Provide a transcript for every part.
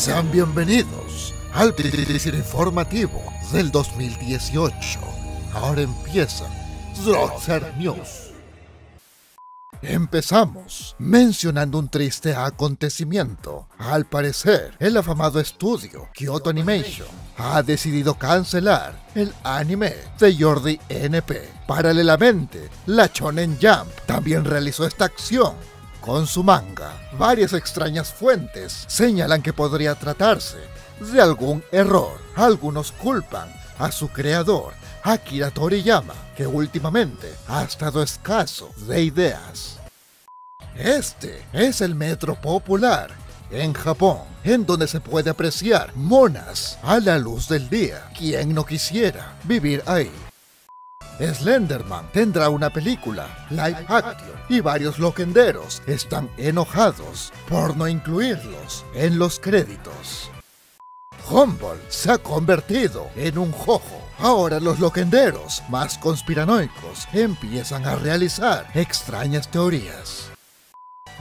Sean bienvenidos al noticiero informativo del 2018. Ahora empieza Rockstar News. Empezamos mencionando un triste acontecimiento. Al parecer, el afamado estudio Kyoto Animation ha decidido cancelar el anime de Jordi NP. Paralelamente, la Shonen Jump también realizó esta acción con su manga. Varias extrañas fuentes señalan que podría tratarse de algún error. Algunos culpan a su creador, Akira Toriyama, que últimamente ha estado escaso de ideas. Este es el metro popular en Japón, en donde se puede apreciar monas a la luz del día. ¿Quién no quisiera vivir ahí? Slenderman tendrá una película, live action, y varios loquenderos están enojados por no incluirlos en los créditos. Humboldt se ha convertido en un jojo. Ahora los loquenderos más conspiranoicos empiezan a realizar extrañas teorías.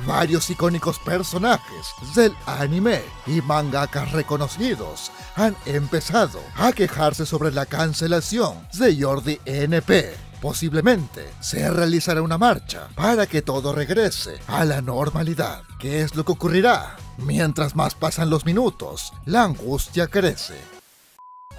Varios icónicos personajes del anime y mangakas reconocidos han empezado a quejarse sobre la cancelación de Jordi NP. Posiblemente se realizará una marcha para que todo regrese a la normalidad. ¿Qué es lo que ocurrirá? Mientras más pasan los minutos, la angustia crece.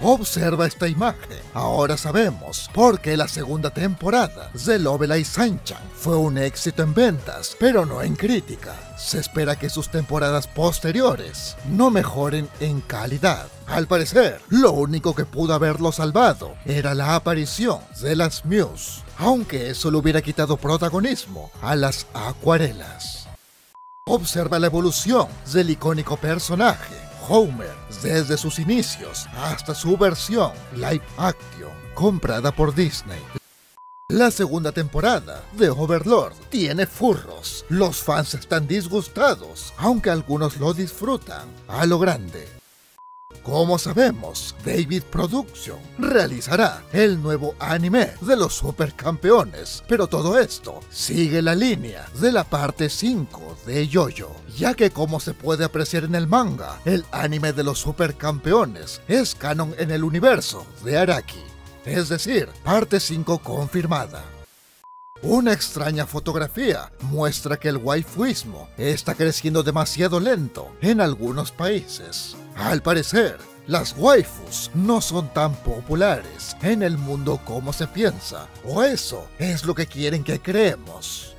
Observa esta imagen. Ahora sabemos por qué la segunda temporada de Lovelace Sanchan fue un éxito en ventas, pero no en crítica. Se espera que sus temporadas posteriores no mejoren en calidad. Al parecer, lo único que pudo haberlo salvado era la aparición de las Muse, aunque eso le hubiera quitado protagonismo a las acuarelas. Observa la evolución del icónico personaje Homer desde sus inicios hasta su versión live action comprada por Disney. La segunda temporada de Overlord tiene furros. Los fans están disgustados, aunque algunos lo disfrutan a lo grande. Como sabemos, David Production realizará el nuevo anime de los supercampeones, pero todo esto sigue la línea de la parte 5 de Yoyo, ya que como se puede apreciar en el manga, el anime de los supercampeones es canon en el universo de Araki, es decir, parte 5 confirmada. Una extraña fotografía muestra que el waifuismo está creciendo demasiado lento en algunos países. Al parecer, las waifus no son tan populares en el mundo como se piensa, o eso es lo que quieren que creemos.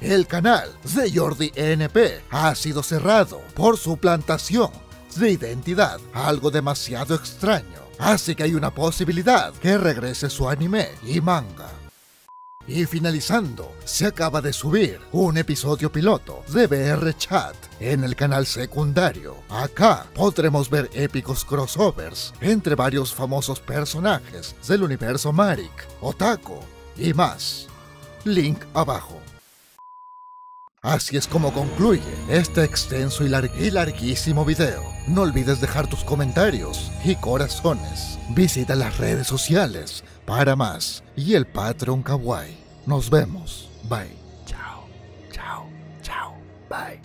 El canal de Jordi NP ha sido cerrado por su plantación de identidad, algo demasiado extraño, así que hay una posibilidad que regrese su anime y manga. Y finalizando, se acaba de subir un episodio piloto de BR Chat en el canal secundario. Acá podremos ver épicos crossovers entre varios famosos personajes del universo Marik, Otaku y más. Link abajo. Así es como concluye este extenso y, larguísimo video. No olvides dejar tus comentarios y corazones. Visita las redes sociales para más y el Patreon Kawaii. Nos vemos. Bye. Chao, chao, chao. Bye.